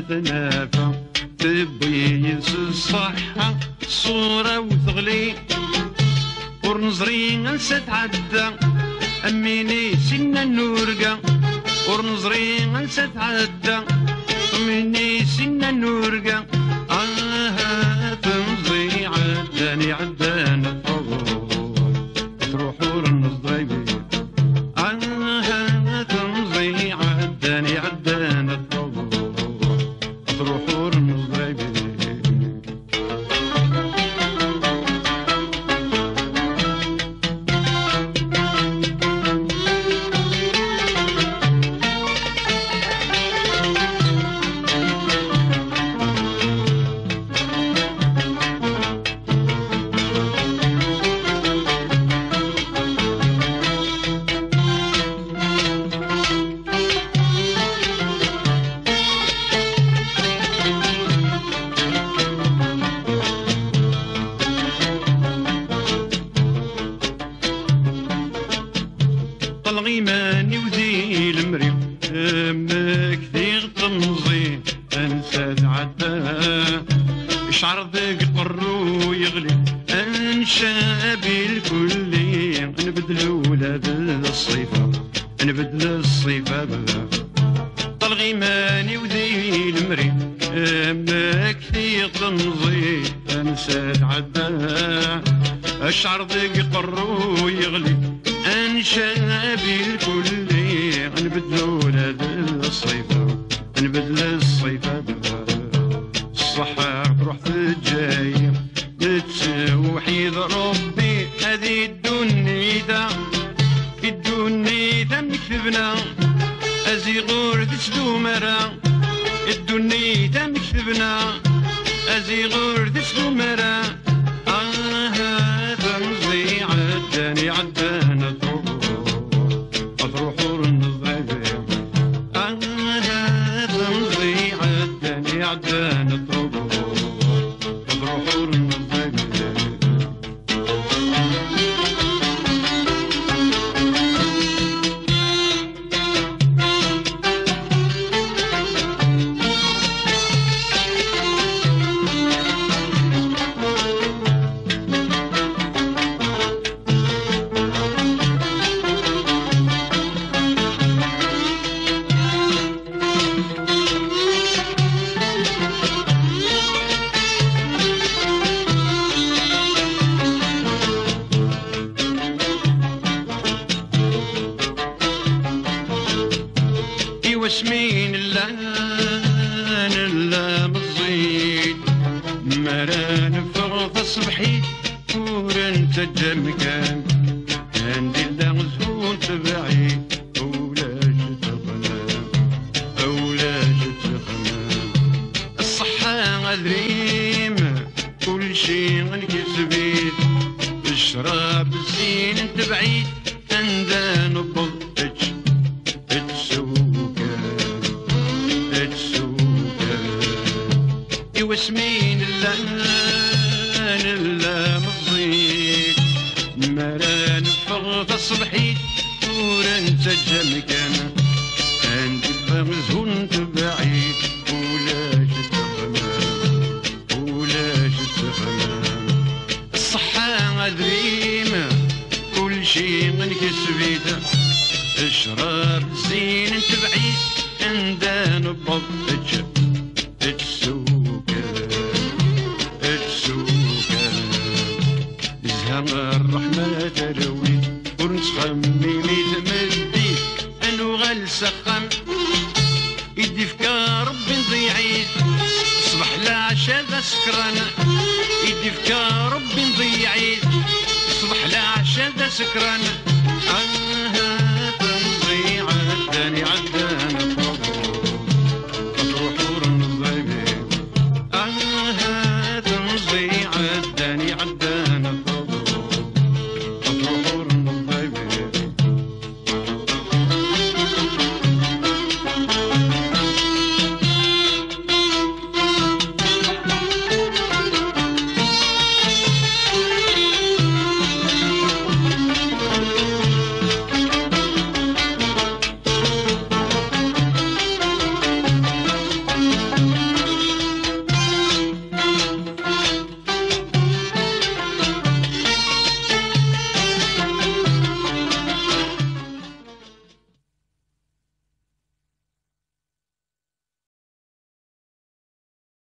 متنافى تبي ينسى الصحة الصورة وتغلي ورنظري ننسى تعدى. أميني سنة النورقة ورنظري ننسى تعدى. أميني سنة النورقة آه تمضي عداني عدانا تروح ورنظري طلغي ماني وذي المريم ما كثير تمضي انسى عدا شعر ذاك قرو يغلي انشابي الكلي نبدلو ولا بالصيفة نبدل الصيفة. بلا طلغي ماني وذي المريم ما كثير تمضي انسى عدا الشعر ذاك قرو يغلي انشابي الكلي نبدلو هذا الصيفة نبدل الصيفة الصحة تروح في الجاية توحيد ربي هذه الدنيا الدنيا مكتبنا. أزيغور تسدو مرا الدنيا مكتبنا. أزيغور تسدو مرا آه تمضي عداني عدانا. تروح واسمين اللان اللام الزيد مران فرض صبحي ورن تجم كان عندي اللغزون تبعي ولاش تغنى ولاش تغنى الصحة غدريم كل شي نكسبيت الشراب الزين تبعي عندنا نبض واسمين اللان اللام الضيق مران فغط الصبحي ورن سجل كان عندي البغزون تبعيد ولاش تغمام ولاش تغمام الصحة غدريمة كل شي من كسبيته اشرب زين تبعيد عندنا نبض الرحمة تروي. ونتخممي تمدي غالسقم يدي فكا ربي نضيعيد صبح العشاء ذا سكران. يدي فكا ربي صبح سكران.